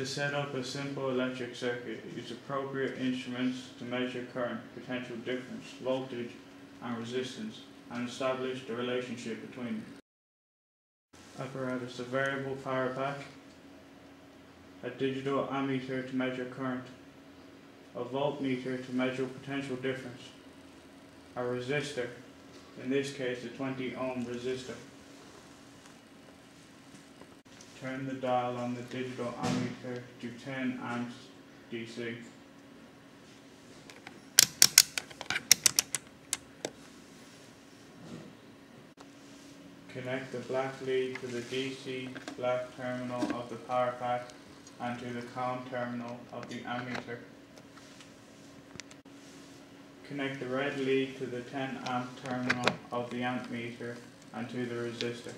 To set up a simple electric circuit, use appropriate instruments to measure current, potential difference, voltage, and resistance, and establish the relationship between them. Apparatus, a variable power pack, a digital ammeter to measure current, a voltmeter to measure potential difference, a resistor, in this case a 20 ohm resistor. Turn the dial on the digital ammeter to 10 amps DC. Connect the black lead to the DC black terminal of the power pack and to the COM terminal of the ammeter. Connect the red lead to the 10 amp terminal of the ammeter and to the resistor.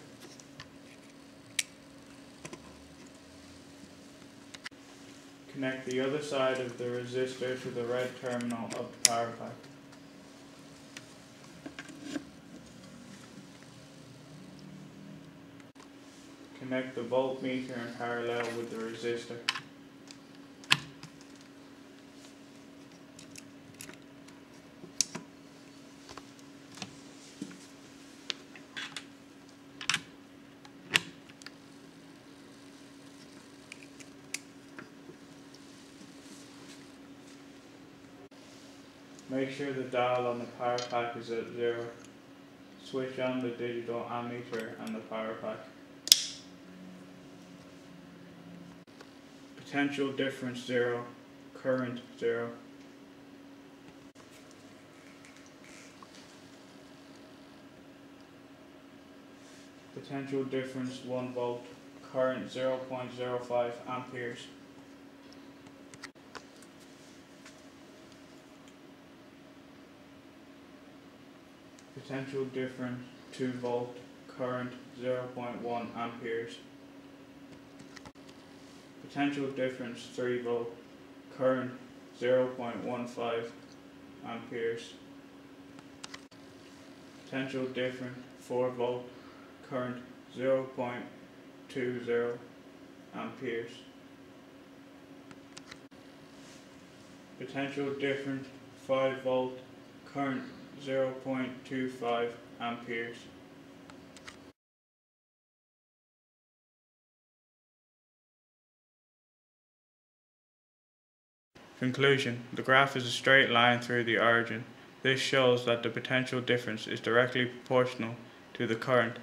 Connect the other side of the resistor to the red terminal of the power pack. Connect the voltmeter in parallel with the resistor. Make sure the dial on the power pack is at zero. Switch on the digital ammeter and the power pack. Potential difference zero, current zero. Potential difference one volt, current zero point zero five amperes. Potential difference two volt, current zero point one amperes. Potential difference three volt, current zero point one five amperes. Potential difference four volt, current zero point two zero amperes. Potential difference five volt, current zero point two five amperes. Conclusion. The graph is a straight line through the origin. This shows that the potential difference is directly proportional to the current